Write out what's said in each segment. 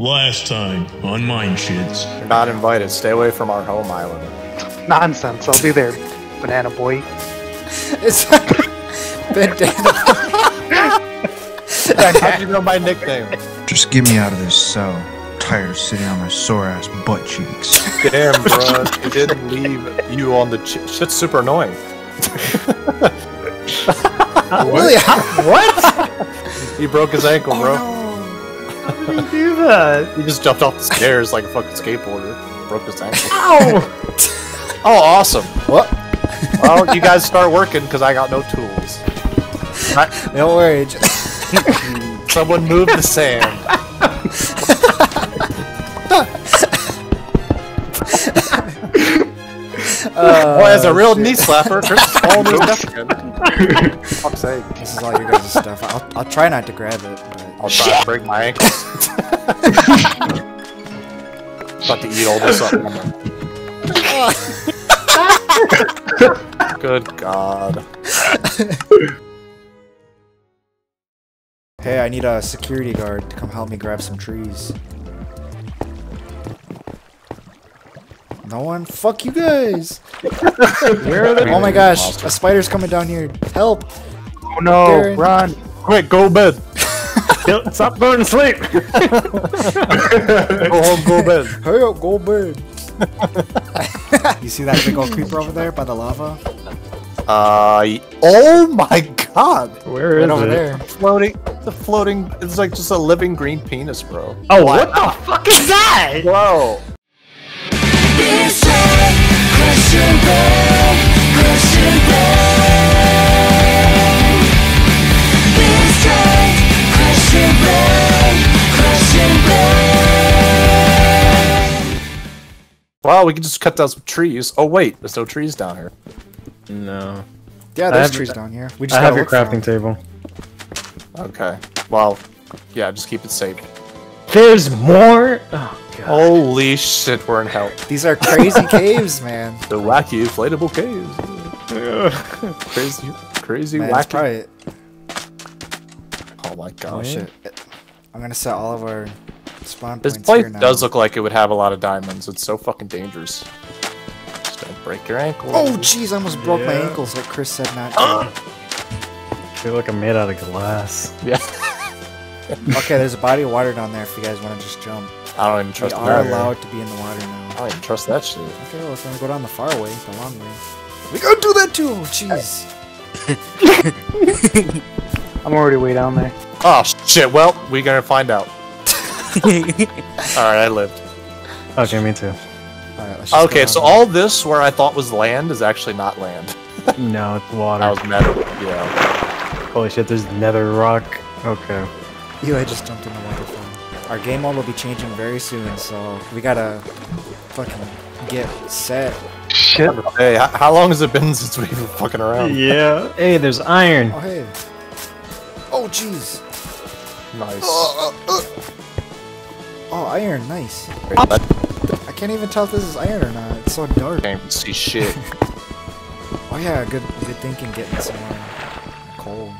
Last time on MineShits. You're not invited. Stay away from our home island. Nonsense. I'll be there, banana boy. It's bandana. How'd you know my nickname? Just get me out of this cell. I'm tired of sitting on my sore ass butt cheeks. Damn, bro. He didn't leave you on the ch- shit's super annoying. Really? What? He broke his ankle, oh, bro. Oh no. do that? He just jumped off the stairs like a fucking skateboarder. Broke his ankle. Ow! Oh, awesome. What? Well, you guys start working because I got no tools. Don't worry. j- Someone move the sand. Uh, Boy, as a real knee slapper, Chris is falling to his. Fuck's sake. This is all your guys' stuff. I'll, I'll try not to grab it, but I'll try to break my ankles. About to eat all this up. Good God. hey, I need a security guard to come help me grab some trees. No one? Fuck you guys! Where are oh they? Oh my gosh, a spider's coming down here. Help! Oh no! Darrin. Run! Quick, go to bed. Stop going to sleep! Go home, go to bed. Hurry up, go bird! you see that big old creeper over there by the lava? Uh, oh my God. Where Right over it? there. Floating, the floating, it's like just a living green penis, bro. Oh, what the fuck is that? Bro. Well, we can just cut down some trees. Oh wait, there's no trees down here. No. Yeah, there's have- trees down here. We just I gotta have your look for crafting 'em. table. Okay. Well, yeah, just keep it safe. There's more? Oh, God. Holy shit, we're in hell. These are crazy caves, man. The wacky inflatable caves. crazy, crazy Man, it's wacky. probably. Oh my Oh gosh. shit. I'm gonna set all of our spawn This points place here now. does look like it would have a lot of diamonds. It's so fucking dangerous. Just don't break your ankle. Oh jeez, I almost broke my ankles like Chris said not to. I feel like I'm made out of glass. Yeah. okay, there's a body of water down there if you guys want to just jump. I don't even trust. We trust are that. allowed to be in the water now. I don't even trust that shit. Okay, well, if we go down the far way, the long way. We gotta do that too! Oh, jeez. I'm already way down there. Oh shit. Well, we're gonna find out. All right, I lived. Oh, okay, me too. Alright, let's just go Okay, so all this where I thought was land is actually not land. No, it's water. That was metal. Yeah. Holy shit, there's nether rock. Okay. Eli just jumped in the waterfall. Our game mode will be changing very soon, so we gotta fucking get set. Shit. Hey, how, how long has it been since we've been fucking around? Yeah. Hey, there's iron. Oh hey. Oh jeez. Nice. Oh iron, nice. I can't even tell if this is iron or not. It's so dark. can't even see shit. Oh yeah, good good thinking getting some uh, coal.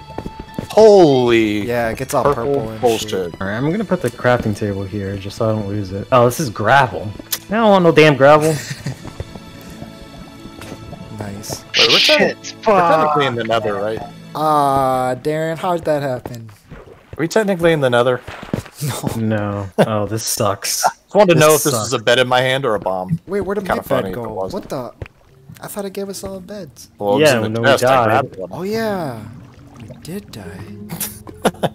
Holy Yeah, it gets all purple purple and shit. Alright, I'm gonna put the crafting table here just so I don't lose it. Oh, this is gravel. I don't want no damn gravel. Nice. Wait, we're, techni- we're technically in the nether, right? Ah, Darrin, how'd that happen? Are we technically in the nether? no. Oh, this sucks. Just wanted to know if this sucks. was a bed in my hand or a bomb. Wait, where did my Kinda funny bed go? What the? I thought it gave us all beds. Well, Yeah, in no, we died. Oh yeah, we did die.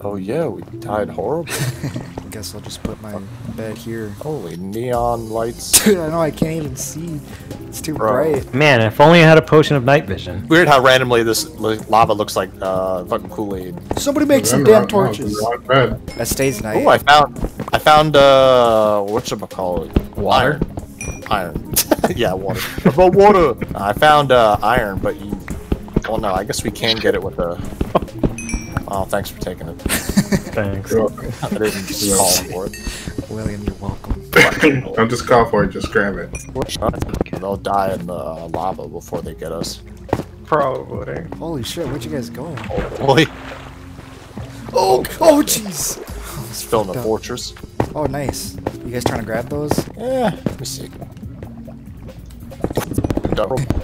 Oh yeah, we died horribly. I guess I'll just put my bed here. Holy neon lights. Dude, I know I can't even see. It's too Bro. bright. Man, if only I had a potion of night vision. Weird how randomly this lava looks like uh, fucking Kool-Aid. Somebody make some damn torches. I'm on bed. That stays night. Oh, I found, I found, uh, whatchamacallit? Water? Iron. Iron. yeah, water. About water. I found, uh, iron, but you, well, no, I guess we can get it with a, oh, thanks for taking it. Thanks. You're welcome. I didn't just call for it. William, you're welcome. Don't just call for it, just grab it. They'll die in the uh, lava before they get us. Probably. Holy shit, where'd you guys go? Holy, Oh, oh, jeez. it's filling the fortress. Oh, nice. You guys trying to grab those? Yeah, let me see.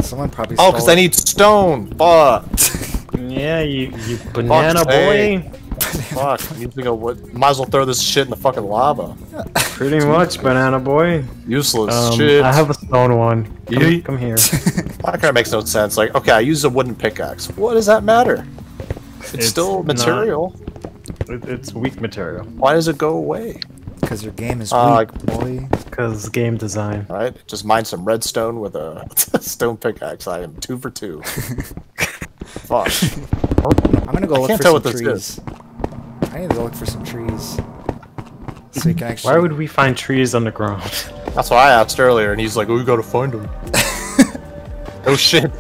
Someone probably. Oh, because I need stone. Fuck. Yeah, you, you banana sake. boy. Fuck. You think I would? Might as well throw this shit in the fucking lava. Pretty much, banana boy. Useless Um, shit. I have a stone one. Come, Yeet. come here. That kind of makes no sense. Like, okay, I use a wooden pickaxe. What does that matter? It's, It's still not- material. It, it's weak material. Why does it go away? Because your game is Uh, weak, boy. Because game design. All right, just mine some redstone with a stone pickaxe. I am two for two. Fuck. I'm gonna go I look can't for tell some what this trees. I need to go look for some trees. So you can actually. Why would we find trees underground? That's what I asked earlier, and he's like, "We gotta find them." oh shit!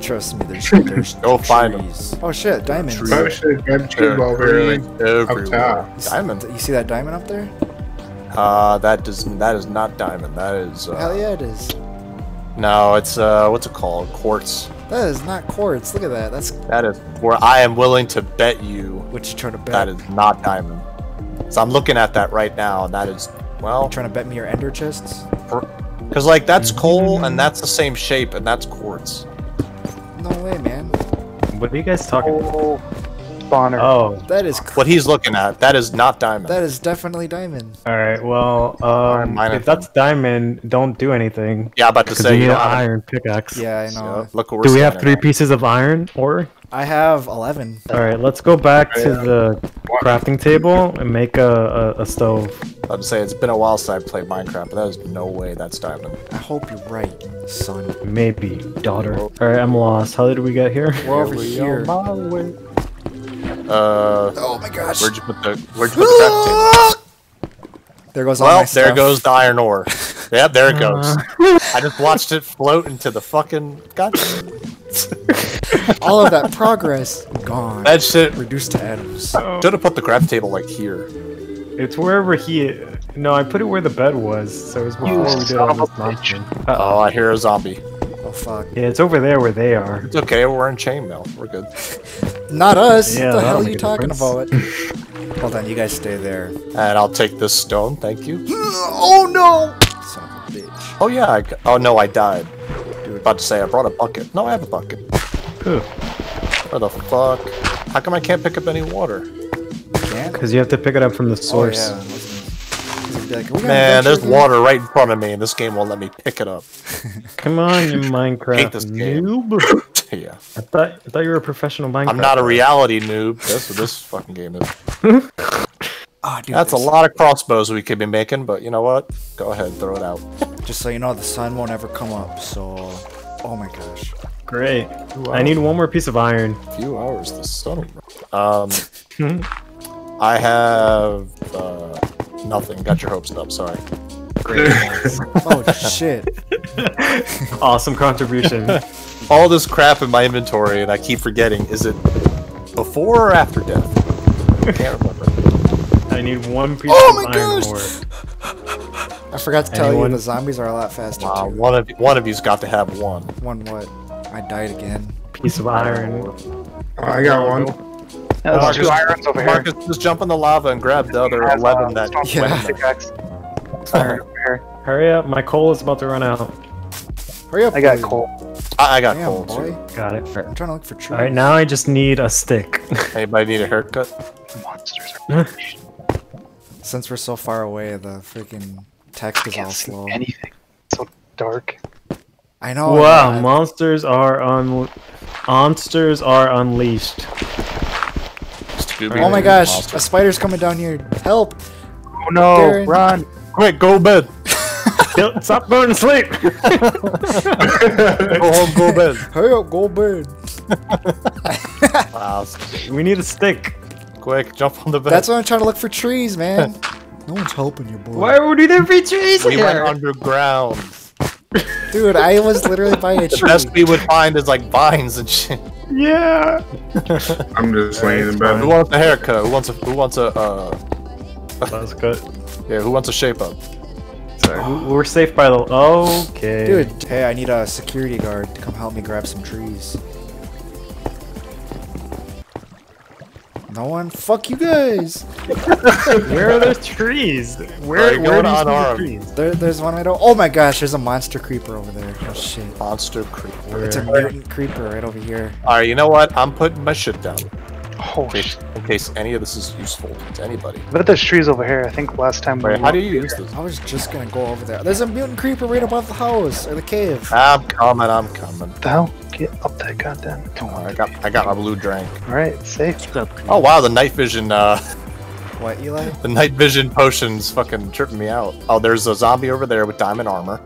Trust me, there's, there's Go find 'em. trees. Oh shit, diamonds. Trees. Probably should have grabbed tree ball very like, everywhere. top. Diamond. You see that diamond up there? Uh, that does that is not diamond. That is uh, Hell yeah, it is. no, it's uh, what's it called? Quartz. That is not quartz. Look at that. That's That is where I am willing to bet you what you trying to bet. that is not diamond. So I'm looking at that right now, and that is well, You trying to bet me your ender chests? because like that's mm-hmm. coal, and that's the same shape, and that's quartz. No way, man. What are you guys talking about? Oh, spawner. Oh, That is What he's looking at, that is not diamond. that is definitely diamond. alright, well, um, if are- that's diamond, don't do anything. yeah, about to say you you need an iron pickaxe. Yeah, I Yeah, know. look we're Do we have three at. pieces of iron ore? I have 11. Alright, let's go back to the crafting table and make a, a, a stove. I would say it's been a while since I've played Minecraft, but there's no way that's diamond. I hope you're right, son. Maybe, daughter. Alright, I'm lost. How did we get here? We're over we here. Uh, Oh my gosh. where'd you put the where'd you put the crafting table? There goes all Well, my there goes the iron ore. Yep, there it goes. Uh, I just watched it float into the fucking. God, all of that progress gone. that shit. reduced to atoms. Should have put the crafting table like here. It's wherever he. No, I put it where the bed was, so it was before we did all this nonsense. Uh-oh. Oh, I hear a zombie. Oh fuck. Yeah, it's over there where they are. It's okay. We're in chainmail. We're good. Not us. Yeah, what the hell are you talking difference. about? Hold on, you guys stay there. And I'll take this stone. Thank you. Oh no! Son of a bitch. Oh yeah. I, g- oh no, I died. Dude. About to say I brought a bucket. No, I have a bucket. Ooh, Where the fuck? How come I can't pick up any water? Because you have to pick it up from the Oh source. yeah. I was gonna- I was gonna be like, "Are we gonna Man, there's venture water right in front of me, and this game won't let me pick it up. Come on, you Minecraft Hate this game. noob. yeah. I thought I thought you were a professional Minecraft. I'm not a reality noob. That's what this fucking game is. Ah, dude, That's a lot of crossbows we could be making, but you know what? Go ahead, throw it out. Just so you know, the sun won't ever come up. So, oh my gosh. Great. I need one more piece of iron. A few hours. The sun. Um, I have uh, nothing. Got your hopes up. Sorry. Great. Oh shit. Awesome contribution. All this crap in my inventory, and I keep forgetting. Is it before or after death? I can't remember. I need one piece Oh of my iron gosh! ore. I forgot to tell Anyone? you the zombies are a lot faster Uh, too. one of one of you's got to have one. One what? I died again. Piece of iron. Oh, I got one. Yeah, there's Marcus- two irons over here. Just jump in the lava and grab the other Has, uh, eleven that stone Yeah. in there. pickaxe. Iron over here. Hurry up, my coal is about to run out. Hurry up! I got boy. coal. I, I got Damn, coal boy. too. Got it. I'm trying to look for trees. Alright, now I just need a stick. Anybody need a haircut? Monsters are Since we're so far away, the freaking text is all can't see slow. anything. It's so dark. I know. wow, man. monsters are un monsters are unleashed. Scooby Oh my gosh, monster. a spider's coming down here. Help! Oh no! Darrin. Run! Quick, go to bed. Stop going to sleep! Go home, go to bed. Hurry up, go bed. Wow. we need a stick. Quick, jump on the bed. That's why I'm trying to look for trees, man. no one's helping you, boy. Why would there be trees we went underground. Dude, I was literally by a The best we would find is like vines and shit. Yeah. I'm just laying in Who wants a haircut? Who wants a who wants a uh That's good. yeah, who wants a shape up? Sorry. We're safe by the. Okay. Dude, hey, I need a security guard to come help me grab some trees. No one? Fuck you guys! Where are those trees? Where, Right, where going do you see the unarmed. trees? There, there's one right over. Oh my gosh, there's a monster creeper over there. Oh shit. Monster creeper. It's a mutant creeper right over here. Alright, you know what? I'm putting my shit down. Oh, In case, in case any of this is useful to anybody. I bet there's trees over here. I think last time we Wait, how do you use this? I was just gonna go over there. There's a mutant creeper right above the house or the cave. I'm coming, I'm coming. What the hell? Get up that goddamn. I got I got my blue drink. Alright, safe. Oh wow, the night vision uh What, Eli? the night vision potions fucking tripping me out. Oh, there's a zombie over there with diamond armor.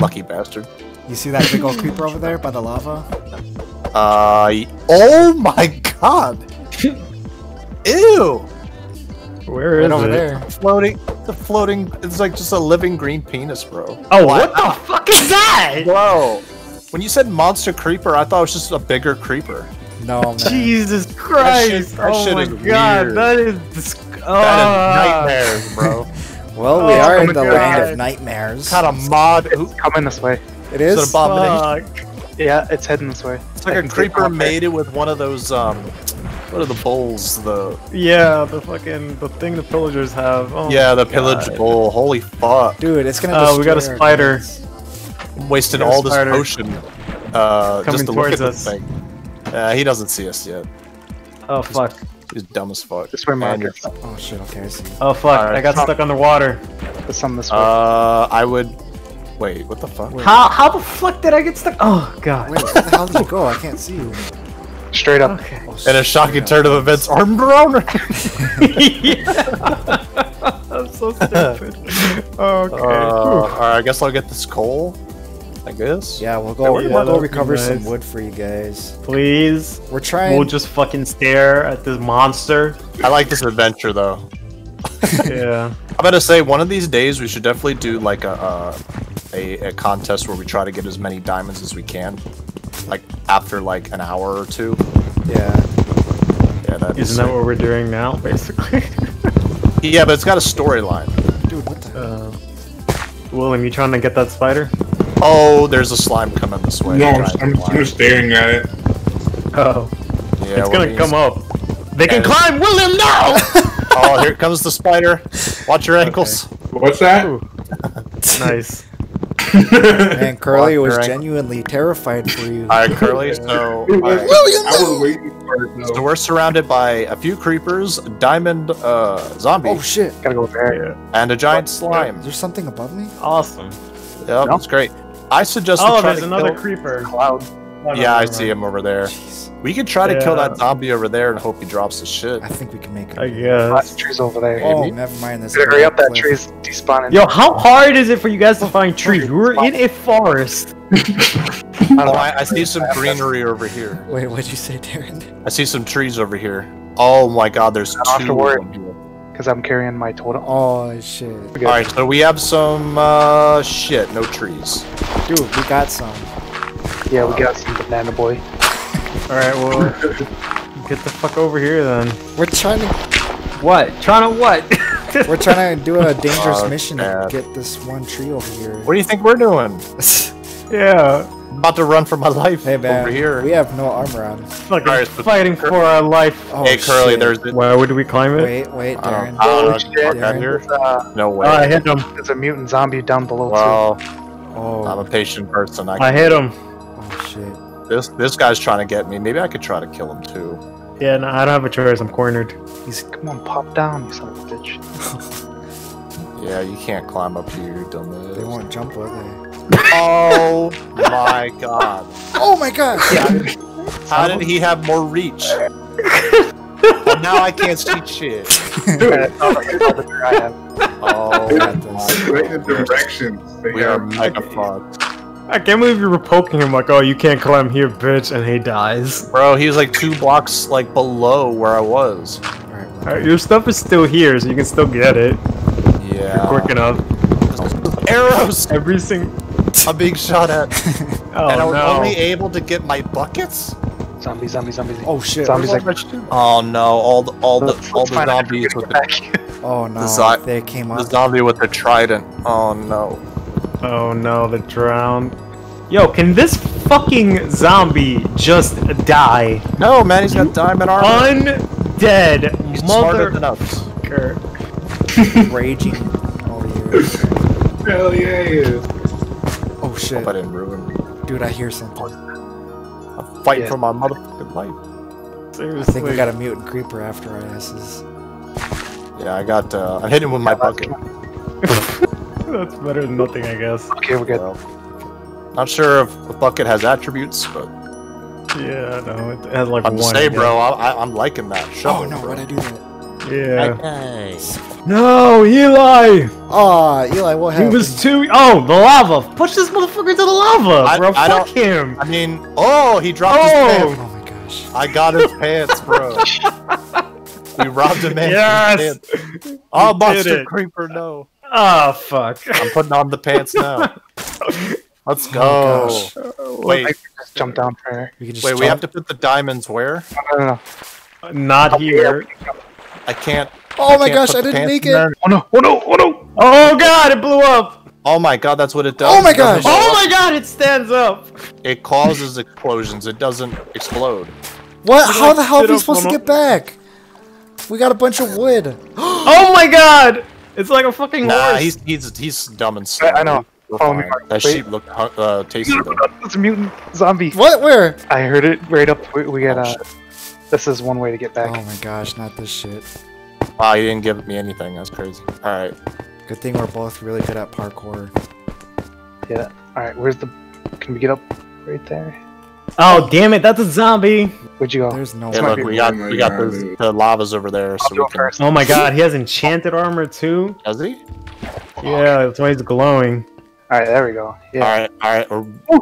Lucky bastard. You see that big old creeper over there by the lava? Uh oh my god. Ew. Where Right is over it? there. Floating the floating it's like just a living green penis, bro. Oh, what the fuck is that? Bro. When you said monster creeper, I thought it was just a bigger creeper. No, man. Jesus Christ! shit- that oh shit my is god, weird. that is disg- That is nightmares, bro. Well, we Oh are in the God. land of nightmares. kind of mod who Coming this way. It is is. it abomination? Fuck. Yeah, it's heading this way. It's like a creeper made it with one of those um what are the bowls? The Yeah, the fucking the thing the pillagers have. Oh yeah, the pillage God. bowl. Holy fuck. Dude, it's gonna. Oh, we got a destroy our spider. guns. I'm wasting all this spider. potion uh Coming just to look at towards this us. thing. Uh, he doesn't see us yet. Oh fuck! He's dumb as fuck. This way, And Oh shit. Okay, I see. Oh fuck! Alright, I got stop. stuck underwater. There's some this way. Uh, I would. Wait, what the fuck? How how the fuck did I get stuck? Oh god. Wait, where the hell did you go? I can't see you. Straight up. Okay. Oh, In a shocking yeah. turn of events, armed around. yeah. I'm so stupid. Okay. Uh, alright, I guess I'll get this coal. I guess. Yeah, we'll go. Yeah, we'll go that'd be recover some wood for you guys. Please. We're trying. We'll just fucking stare at this monster. I like this adventure though. Yeah. I'm gonna say one of these days we should definitely do like a, uh, a a contest where we try to get as many diamonds as we can, like after like an hour or two. yeah. Yeah, that is. Isn't that what we're doing now, basically? Yeah, but it's got a storyline. Dude, what the? uh, William, you trying to get that spider? Oh, there's a slime coming this way. No, I'm, Giant I'm, slime. I'm staring at it. Oh, Yeah, it's what gonna come up. They can Yeah. climb, William. No. Oh, here comes the spider. Watch your ankles. What's that? nice. Man, Curly Walk was your ankle. genuinely terrified for you. All right, Curly. So, It was- alright. I was waiting for it. so we're surrounded by a few creepers, diamond uh, zombie, Oh shit! Gotta go there. and a giant slime. Is there something above me? Awesome. Yep, No. that's great. I suggest we Oh, try there's to another kill- creeper. Cloud. Oh, no, Yeah, I never see mind. him over there. Jeez. We could try to kill that zombie over there and hope he drops his shit. I think we can make it. I guess. trees over there. Oh, maybe. never mind. this. Hurry up, that cliff. tree's despawning. Yo, how hard is it for you guys to find trees? We're in a forest. Oh, I, I see some greenery over here. Wait, what'd you say, Darrin? I see some trees over here. Oh my god, there's don't have two to worry. of them. Because I'm carrying my totem. Oh shit, Alright, so we have some, uh, shit, no trees. Dude, we got some. Yeah, we got some banana boy. All right, well, get the fuck over here then. We're trying to. What? Trying to what? We're trying to do a dangerous Oh, mission to get this one tree over here. What do you think we're doing? yeah. I'm about to run for my life Hey man, over here. we have no armor on. Fucking Alright, so- fighting for our life. Oh, hey, Curly, shit. there's. Why would we climb it? Wait, wait, Darrin. I. Oh, shit. Darrin. here. Uh, No way. Oh, I hit him. there's a mutant zombie down below well, Oh, I'm a patient person. I, I hit him. oh shit. this this guy's trying to get me. Maybe I could try to kill him too. Yeah, no, I don't have a choice. I'm cornered. He's come on, pop down, you son of a bitch. Yeah, you can't climb up here, you dumbass. They won't jump, will they? Oh my god. Oh my god! How did he have more reach? well, now I can't see shit. That's all the- all the fear I. Oh, this. Right in the directions. We are have- mega fucked. I can't believe you were poking him like, oh, you can't climb here, bitch, and he dies. Bro, he was like two blocks like below where I was. Alright, well, Alright, your stuff is still here, so you can still get it. Yeah. You're Quick enough. Arrows! Every single. I'm being shot at. Oh and I was no. only able to get my buckets? Zombie, zombie, zombie. Oh shit! Zombies like. all that shit? Oh no, all the all the all the find out if zombies we can with the, back. Oh no! zo- they came the zombie with the trident. Oh no. Oh no, the drowned. Yo, can this fucking zombie just die? No man, he's got diamond armor. dead, He's smarter than motherfucker. us. Raging oh, all the. Hell yeah. Oh shit. Hope I didn't ruin. Dude, I hear something. I'm fighting Yeah. for my motherfucking life. Seriously. I Seriously. think we got a mutant creeper after our asses. Yeah, I got. Uh, I hit him with my bucket. That's better than nothing, I guess. Okay, we're good. Well, not sure if the bucket has attributes, but Yeah, no, it has like I'm one. just I say, bro, I, I, I'm liking that show. Oh no, bro. why'd I do that? Yeah. Nice. No, Eli! Aw, Eli, what happened? He was too. Oh, the lava! Push this motherfucker to the lava, I- bro. I Fuck don't- him. I mean, oh, he dropped Oh! his pants. Oh my gosh. I got his pants, bro. we robbed a man. Yes! Oh, did monster it. creeper, no. Oh ah, fuck. I'm putting on the pants now. Let's oh, go. Oh, gosh. wait, I just jump down for her. We can just wait, we have to put the diamonds where? No, no, no. Not here. I can't. Oh my can't gosh, I didn't make it. there. Oh no! Oh no! Oh no! Oh god, it blew up. Oh my god, that's what it does. Oh my It gosh. Oh my god, it stands up. It causes explosions. It doesn't explode. What? How the hell are sit we supposed to get back? We got a bunch of wood. Oh my god, it's like a fucking Nah, horse. he's he's he's dumb and slow. I, I know. Follow me, That Wait. sheep looked uh, tasty. It's a mutant zombie. What? Where? I heard it right up. We, we got Oh, uh, This is one way to get back. Oh my gosh, not this shit. Wow, you didn't give me anything. That's crazy. All right. Good thing we're both really good at parkour. Yeah. All right. Where's the? Can we get up right there? Oh damn it, that's a zombie. Where'd you go? There's no Hey, look, we got Oh we got the, the lavas over there, so do we can. Oh my god, he has enchanted armor too. Does he? Yeah, that's why he's glowing. All right. There we go. Yeah. All right, all right. We're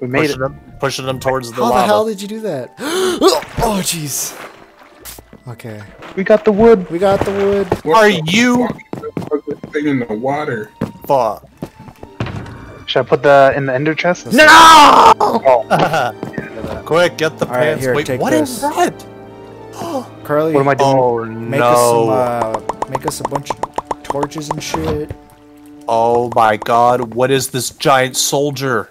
We made pushing it. them, pushing them towards the How lava. the hell did you do that? oh jeez. Okay, We got the wood. we got the wood. What Are the you- fuck is that thing in the water? Fuck. Should I put the in the ender chest? No! Oh, Quick, get the All right, pants. here, Wait, take what is this. that? Curly, what am I doing? Oh make us some, no! uh, make us a bunch of torches and shit. Oh my god! What is this giant soldier?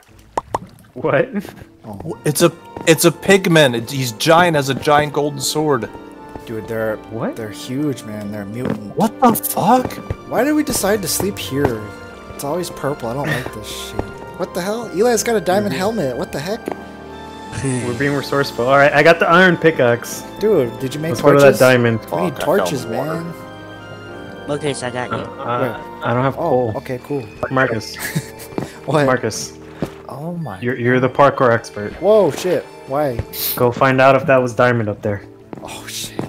What? It's a it's a pigman. It, he's giant as a giant golden sword. Dude, they're What? they're huge, man. They're mutant. What the fuck? Why did we decide to sleep here? It's always purple. I don't like this shit. What the hell? Eli's got a diamond helmet. What the heck? We're being resourceful. All right, I got the iron pickaxe. Dude, did you make Let's go to that diamond. We need Fuck, I fell torches, in the water. man. Lucas, I got Uh, you. uh, I don't have Oh, coal. okay, cool. Marcus, What? Marcus, Oh my! you're you're the parkour expert. Whoa, shit. Why? Go find out if that was diamond up there. Oh, shit.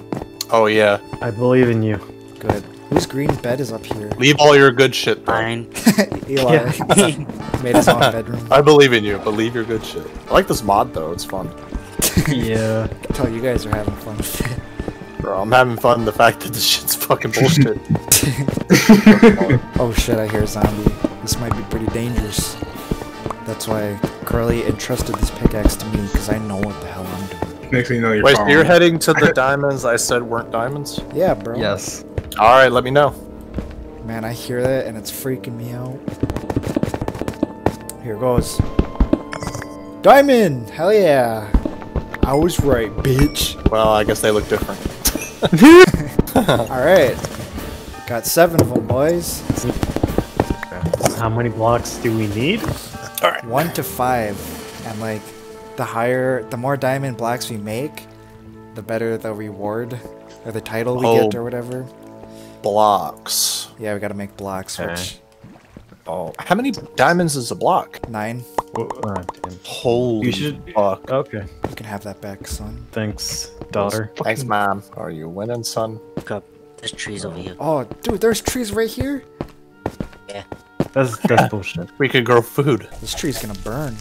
Oh yeah. I believe in you. Good. Whose green bed is up here? Leave all your good shit. Though. Fine. Eli made his own bedroom. I believe in you, but leave your good shit. I like this mod though. It's fun. yeah. Tell you guys are having fun with it. Bro, I'm having fun. The fact that this shit's fucking bullshit. Oh shit, I hear a zombie. This might be pretty dangerous. That's why Curly entrusted this pickaxe to me, because I know what the hell I'm doing. Next thing you know, you're Wait, so you're heading to the diamonds I said weren't diamonds? Yeah, bro. Yes. All right, let me know. Man, I hear that and it's freaking me out. Here goes. Diamond! Hell yeah! I was right, bitch. Well, I guess they look different. Alright. Got seven of them, boys. How many blocks do we need? One to five. And like, the higher, the more diamond blocks we make, the better the reward or the title we Oh. get or whatever. Blocks. Yeah, we gotta make blocks, Okay. which Oh, how many diamonds is a block? nine. Oh. Holy You should- fuck. Okay. You can have that back, son. Thanks, daughter. Thanks, mom. Are you winning, son? Look up. There's trees over here. Oh, dude, there's trees right here. Yeah. That's that's bullshit. We could grow food. This tree's gonna burn.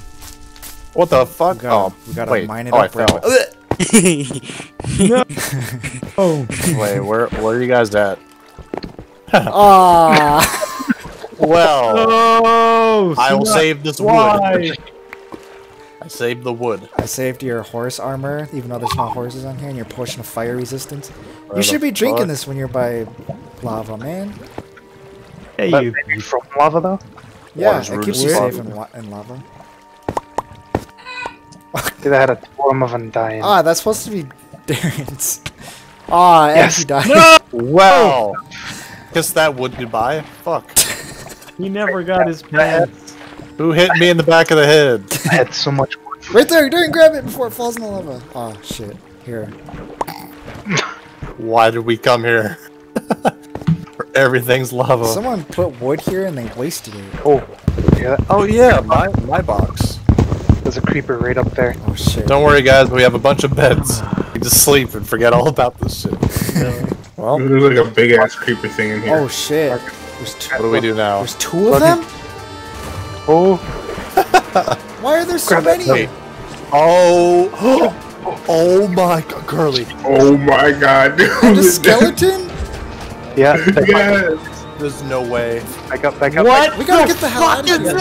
What the fuck? We gotta, oh, we gotta wait. mine it oh, I up. right fell. away. Oh. Wait, where where are you guys at? Ah. Well, Oh. I will save this Why? wood. I saved the wood. I saved your horse armor, even though there's no horses on here, and your portion of fire resistance. Where you should be drinking fuck? this when you're by lava, man. Hey, But you. maybe from lava though. Yeah, Water's it rude keeps as you fuck. safe in, wa- in lava. Dude, I had a totem of undying. Ah, that's supposed to be Darrin's. Aw, and Yes. he died. Well, kiss that wood goodbye. Fuck. He never got his pants. Who hit me in the back of the head? I had so much. right there, don't grab it before it falls in the lava. Oh shit. Here. Why did we come here? Where everything's lava. Someone put wood here and they wasted it. Oh, yeah, Oh yeah, my my box. there's a creeper right up there. Oh shit. Don't worry, guys. We have a bunch of beds. You just sleep and forget all about this shit. Well, There's like a big ass creeper thing in here. Oh shit. There's two, do we do now? there's two of them? Oh, Why are there so Grab many? Wait. Oh, oh, oh my god, Curly. Oh my god, dude. And a skeleton? yeah. Back, yes. There's no way. back up, back up. What? We gotta get the hell out of here.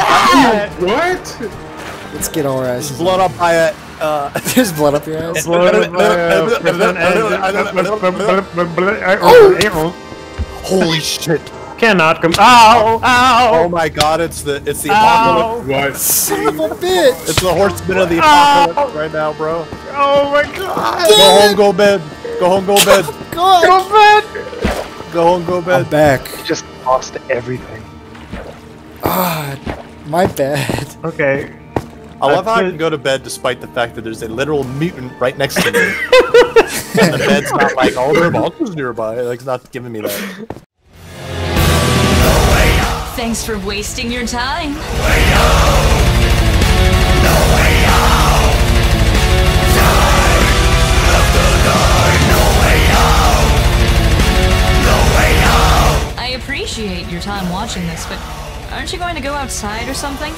What? Let's get our asses. Blood up by a. Uh, There's blood up your ass. holy shit! Cannot come. Ow! Oh Ow! my god, it's the it's the Ow. apocalypse. What? Son of a bitch! It's the horseman of the apocalypse right now, bro. Oh my god! Go home, go bed. Go home, go bed. God! Go bed. Go home, go bed. I'm back. You just lost everything. Ah, my bad. Okay. I love how I can go to bed despite the fact that there's a literal mutant right next to me. and the bed's not like, all there are monsters nearby. Like, it's not giving me that. Thanks for wasting your time. I appreciate your time watching this, but aren't you going to go outside or something?